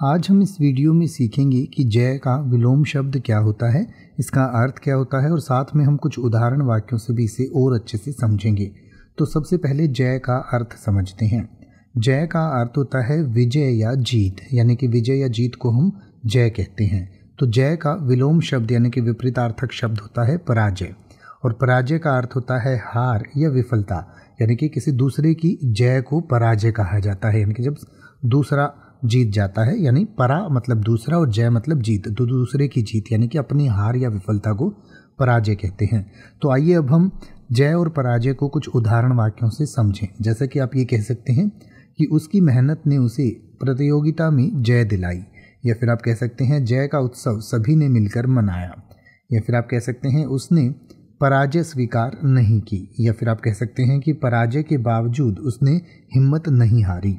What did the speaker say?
आज हम इस वीडियो में सीखेंगे कि जय का विलोम शब्द क्या होता है, इसका अर्थ क्या होता है और साथ में हम कुछ उदाहरण वाक्यों से भी इसे और अच्छे से समझेंगे। तो सबसे पहले जय का अर्थ समझते हैं। जय का अर्थ होता है विजय या जीत, यानी कि विजय या जीत को हम जय कहते हैं। तो जय का विलोम शब्द यानी कि विपरीतार्थक शब्द होता है पराजय, और पराजय का अर्थ होता है हार या विफलता, यानी कि किसी दूसरे की जय को पराजय कहा जाता है। यानी कि जब दूसरा जीत जाता है, यानी परा मतलब दूसरा और जय मतलब जीत। तो दूसरे की जीत, यानी कि अपनी हार या विफलता को पराजय कहते हैं। तो आइए अब हम जय और पराजय को कुछ उदाहरण वाक्यों से समझें। जैसे कि आप ये कह सकते हैं कि उसकी मेहनत ने उसे प्रतियोगिता में जय दिलाई, या फिर आप कह सकते हैं जय का उत्सव सभी ने मिलकर मनाया, या फिर आप कह सकते हैं उसने पराजय स्वीकार नहीं की, या फिर आप कह सकते हैं कि पराजय के बावजूद उसने हिम्मत नहीं हारी।